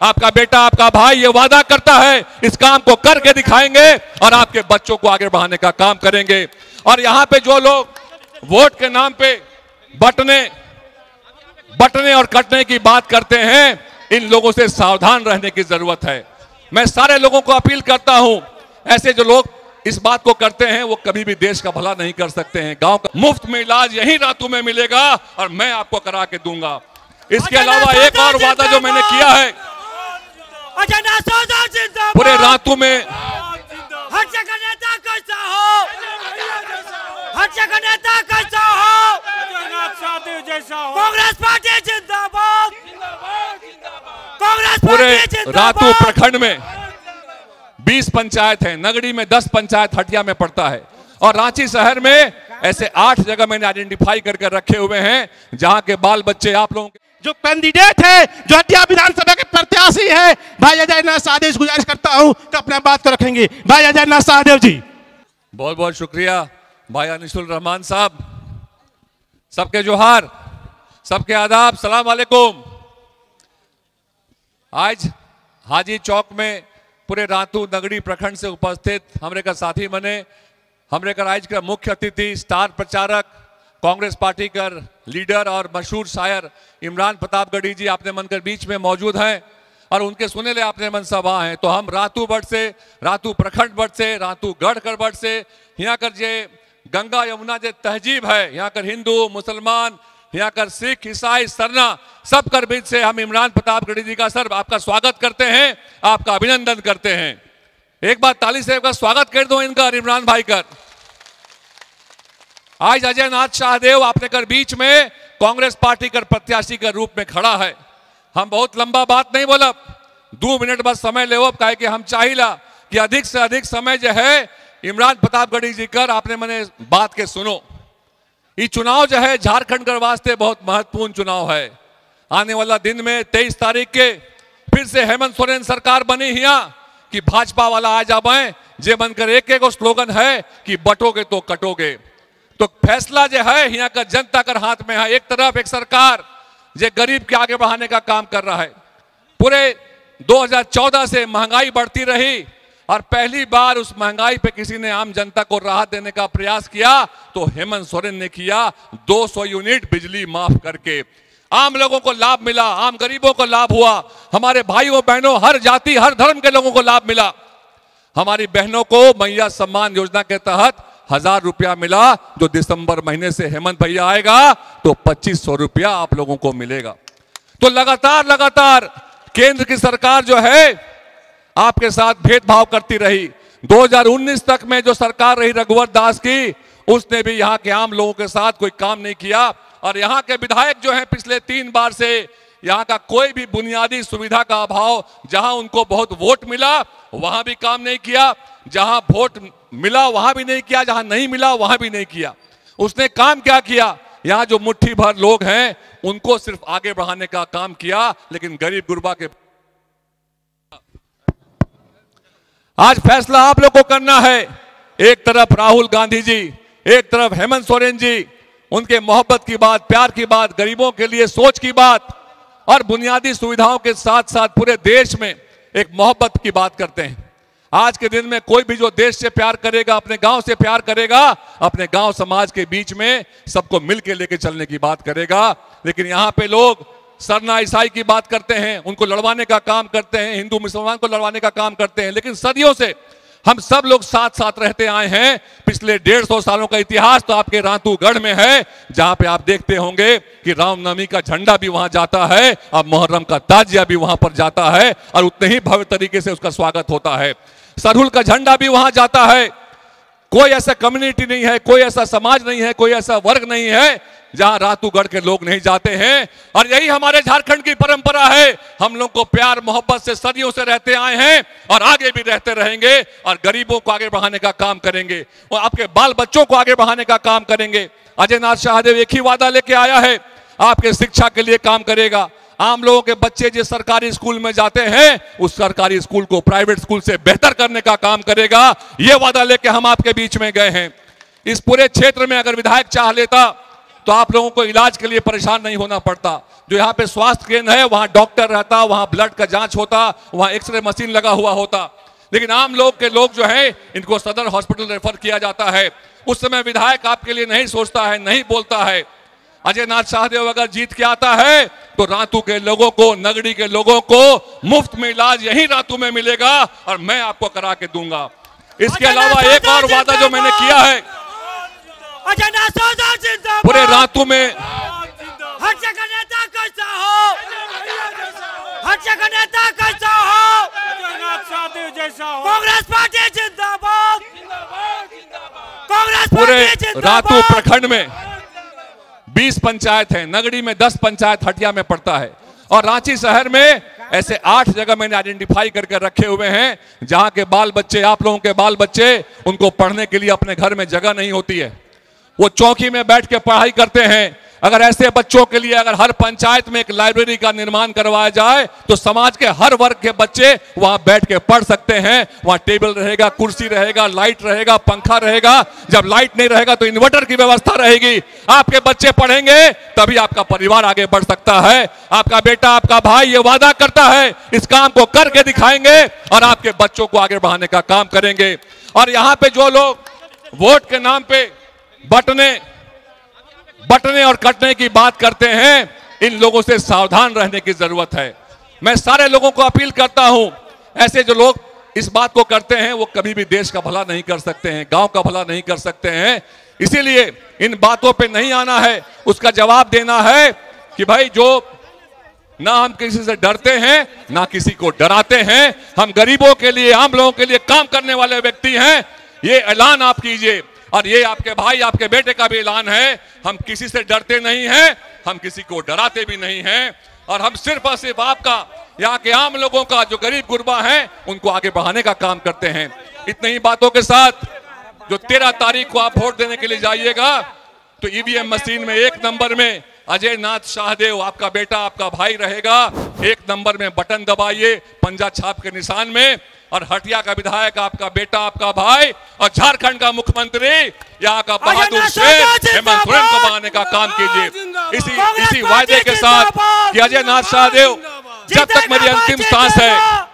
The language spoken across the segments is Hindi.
आपका बेटा आपका भाई ये वादा करता है इस काम को करके दिखाएँगे और आपके बच्चों को आगे बढ़ाने का काम करेंगे। और यहाँ पे जो लोग वोट के नाम पे बटने बटने और कटने की बात करते हैं इन लोगों से सावधान रहने की ज़रूरत है। मैं सारे लोगों को अपील करता हूँ ऐसे जो लोग इस बात को करते हैं वो कभी भी देश का भला नहीं कर सकते हैं। गाँव का मुफ़्त में इलाज यही रातों में मिलेगा और मैं आपको करा के दूँगा। इसके अलावा एक और वादा जो मैंने किया है पूरे रातों में हर जगह नेता कैसा हो। हर जगह नेता कैसा हो। कांग्रेस पार्टी जिंदाबाद। कांग्रेस पूरे रातू प्रखंड में 20 पंचायत है नगरी में 10 पंचायत हटिया में पड़ता है। और रांची शहर में ऐसे आठ जगह मैंने आइडेंटिफाई करके रखे हुए हैं जहाँ के बाल बच्चे आप लोगों के जो कैंडिडेट है जो हटिया विधानसभा के प्रत्याशी है। भाई अजय नाथ साहदेव गुजारिश करता हूँ कि अपने बात को रखेंगे। भाई अजय नाथ साहदेव जी। बहुत बहुत शुक्रिया भाई अनिसुल रहमान साहब। सबके जोहार, सबके आदाब, सलाम वालेकुम आज हाजी चौक में पूरे रातू नगरी प्रखंड से उपस्थित हमरे का साथी बने हमरे का आज का मुख्य अतिथि, स्टार प्रचारक, कांग्रेस पार्टी का लीडर और मशहूर शायर इमरान प्रतापगढ़ी जी, आपने मन कर बीच में मौजूद हैं। और उनके सुने ले आपने मन सब हैं तो हम रातू बट से, रातू प्रखंड बट से, रातू गढ़ कर बट से, यहाँ कर जे गंगा यमुना जे तहजीब है, यहाँ कर हिंदू, मुसलमान, यहाँ कर सिख, ईसाई, सरना, सब कर बीच से हम इमरान प्रताप गढ़ी जी का सर आपका स्वागत करते हैं, आपका अभिनंदन करते हैं। एक बार ताली से का स्वागत कर दो इनका इमरान भाई कर आज अजय नाथ शाहदेव आपने कर बीच में कांग्रेस पार्टी कर प्रत्याशी के रूप में खड़ा है। हम बहुत लंबा बात नहीं बोलब दो मिनट बस समय ले कि हम चाहिला कि अधिक से अधिक समय जो है, इमरान प्रतापगढ़ी जी कर आपने मैंने बात के सुनो। ये चुनाव जो है, झारखंड कर वास्ते बहुत महत्वपूर्ण चुनाव है। आने वाला दिन में तेईस तारीख के फिर से हेमंत सोरेन सरकार बनी यहाँ कि भाजपा वाला आ जाए जे बनकर एक एक स्लोगन है कि बटोगे तो कटोगे। तो फैसला जो है यहाँ का जनता कर हाथ में है, एक तरफ़ एक सरकार जो गरीब के आगे बढ़ाने का काम कर रहा है। पूरे 2014 से महँगाई बढ़ती रही और पहली बार उस महँगाई पे किसी ने आम जनता को राहत देने का प्रयास किया तो हेमंत सोरेन ने किया 200 यूनिट बिजली माफ़ करके। आम लोगों को लाभ मिला, आम गरीबों को लाभ हुआ, हमारे भाइयों, बहनों, हर जाति, हर धर्म के लोगों को लाभ मिला। हमारी बहनों को मैया सम्मान योजना के तहत हज़ार रुपया मिला, जो दिसंबर महीने से हेमंत भैया आएगा तो पच्चीस सौ रुपया आप लोगों को मिलेगा। तो लगातार लगातार, केंद्र की सरकार जो है, आपके साथ भेदभाव करती रही। 2019 तक में जो सरकार रही रघुवर दास की, उसने भी यहाँ के आम लोगों के साथ कोई काम नहीं किया। और यहाँ के विधायक जो हैं, पिछले तीन बार से, यहाँ का कोई भी बुनियादी सुविधा का अभाव, जहाँ उनको बहुत वोट मिला, वहाँ भी काम नहीं किया। जहाँ वोट मिला, वहाँ भी नहीं किया, जहाँ नहीं मिला, वहाँ भी नहीं किया। उसने काम क्या किया? यहाँ जो मुट्ठी भर लोग हैं, उनको सिर्फ़ आगे बढ़ाने का काम किया, लेकिन गरीब गुरबा के आज फैसला आप लोग को करना है। एक तरफ़ राहुल गांधी जी, एक तरफ़ हेमंत सोरेन जी, उनके मोहब्बत की बात, प्यार की बात, गरीबों के लिए सोच की बात, और बुनियादी सुविधाओं के साथ साथ पूरे देश में एक मोहब्बत की बात करते हैं। आज के दिन में कोई भी जो देश से प्यार करेगा, अपने गाँव से प्यार करेगा, अपने गाँव समाज के बीच में सबको मिल के लेके चलने की बात करेगा। लेकिन यहाँ पे लोग सरना ईसाई की बात करते हैं, उनको लड़वाने का काम करते हैं, हिंदू मुसलमान को लड़वाने का काम करते हैं। लेकिन सदियों से हम सब लोग साथ साथ रहते आए हैं। पिछले डेढ़ सौ सालों का इतिहास तो आपके रातूगढ़ में है, जहाँ पे आप देखते होंगे कि रामनवमी का झंडा भी वहाँ जाता है और मोहर्रम का ताजिया भी वहाँ पर जाता है, और उतने ही भव्य तरीके से उसका स्वागत होता है। सरहुल का झंडा भी वहाँ जाता है। कोई ऐसा कम्युनिटी नहीं है, कोई ऐसा समाज नहीं है, कोई ऐसा वर्ग नहीं है, जहाँ रातूगढ़ के लोग नहीं जाते हैं। और यही हमारे झारखंड की परंपरा है। हम लोग को प्यार, मोहब्बत से सदियों से रहते आए हैं और आगे भी रहते रहेंगे और गरीबों को आगे बढ़ाने का काम करेंगे और आपके बाल बच्चों को आगे बढ़ाने का काम करेंगे। अजय नाथ शाहदेव एक ही वादा लेके आया है, आपके शिक्षा के लिए काम करेगा। आम लोगों के बच्चे जिस सरकारी स्कूल में जाते हैं, उस सरकारी स्कूल को प्राइवेट स्कूल से बेहतर करने का काम करेगा। यह वादा लेके हम आपके बीच में गए हैं। इस पूरे क्षेत्र में अगर विधायक चाह लेता तो आप लोगों को इलाज के लिए परेशान नहीं होना पड़ता। जो यहाँ पे स्वास्थ्य केंद्र है, वहाँ डॉक्टर रहता, वहाँ ब्लड का जाँच होता, वहाँ एक्सरे मशीन लगा हुआ होता। लेकिन आम लोग के लोग जो है, इनको सदर हॉस्पिटल रेफर किया जाता है। उस समय विधायक आपके लिए नहीं सोचता है, नहीं बोलता है। अजय नाथ शाहदेव अगर जीत के आता है तो रातू के लोगों को नगरी के लोगों को मुफ़्त में इलाज यही रातू में मिलेगा और मैं आपको करा के दूँगा। इसके अलावा एक और वादा जो मैंने किया है पूरे रातू में हर जगह नेता कैसा हो? हर जगह नेता कैसा हो? कांग्रेस पार्टी जिंदाबाद। कांग्रेस पूरे रातू प्रखंड में 20 पंचायत है, नगड़ी में 10 पंचायत हटिया में पड़ता है। और रांची शहर में ऐसे आठ जगह मैंने आइडेंटिफाई करके रखे हुए हैं, जहाँ के बाल बच्चे, आप लोगों के बाल बच्चे, उनको पढ़ने के लिए अपने घर में जगह नहीं होती है। वो चौकी में बैठ के पढ़ाई करते हैं। अगर ऐसे बच्चों के लिए अगर हर पंचायत में एक लाइब्रेरी का निर्माण करवाया जाए तो समाज के हर वर्ग के बच्चे वहाँ बैठ के पढ़ सकते हैं। वहाँ टेबल रहेगा, कुर्सी रहेगा, लाइट रहेगा, पंखा रहेगा। जब लाइट नहीं रहेगा तो इन्वर्टर की व्यवस्था रहेगी। आपके बच्चे पढ़ेंगे, तभी आपका परिवार आगे बढ़ सकता है। आपका बेटा, आपका भाई ये वादा करता है, इस काम को करके दिखाएँगे और आपके बच्चों को आगे बढ़ाने का काम करेंगे। और यहाँ पे जो लोग वोट के नाम पे बटने बटने और कटने की बात करते हैं, इन लोगों से सावधान रहने की ज़रूरत है। मैं सारे लोगों को अपील करता हूँ, ऐसे जो लोग इस बात को करते हैं, वो कभी भी देश का भला नहीं कर सकते हैं, गाँव का भला नहीं कर सकते हैं। इसीलिए इन बातों पे नहीं आना है, उसका जवाब देना है कि भाई जो ना हम किसी से डरते हैं, ना किसी को डराते हैं, हम गरीबों के लिए, आम लोगों के लिए काम करने वाले व्यक्ति हैं, ये ऐलान आप कीजिए। और ये आपके भाई, आपके बेटे का भी ऐलान है। हम किसी से डरते नहीं हैं, हम किसी को डराते भी नहीं हैं। और हम सिर्फ़ और सिर्फ़ आपका, यहाँ के आम लोगों का, जो गरीब गुरबा हैं, उनको आगे बढ़ाने का काम करते हैं। इतनी ही बातों के साथ, जो तेरह तारीख को आप वोट देने के लिए जाइएगा तो ईवीएम मशीन में एक नंबर में अजय नाथ शाहदेव, आपका बेटा, आपका भाई रहेगा। एक नंबर में बटन दबाइए, पंजा छाप के निशान में। और हटिया का विधायक आपका बेटा आपका भाई और झारखंड का मुख्यमंत्री यहाँ का बहादुर शेख हेमंत सोरेन को! बनाने का काम कीजिए। इसी इसी वायदे के साथ कि अजय नाथ शाहदेव जब तक मेरी अंतिम सांस है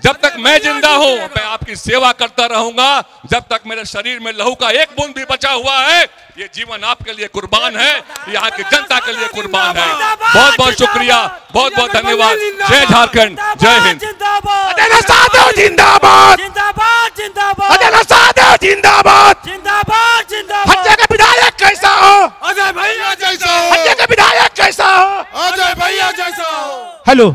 जब तक मैं ज़िंदा हूँ मैं आपकी सेवा करता रहूँगा। जब तक मेरे शरीर में लहू का एक बूंद भी बचा हुआ है ये जीवन आपके लिए कुर्बान है यहाँ की जनता के लिए कुर्बान है। बहुत बहुत शुक्रिया बहुत बहुत धन्यवाद। जय झारखंड जय हिंद। जिंदाबाद। जिंदाबाद जिंदाबाद। जिंदाबाद अजय साधव जिंदाबाद। जिंदाबाद जिंदाबाद। हत्या का विधायक कैसा हो? अजय भैया जैसा हो। हत्या का विधायक कैसा हो? अजय भैया जैसा हो। हेलो।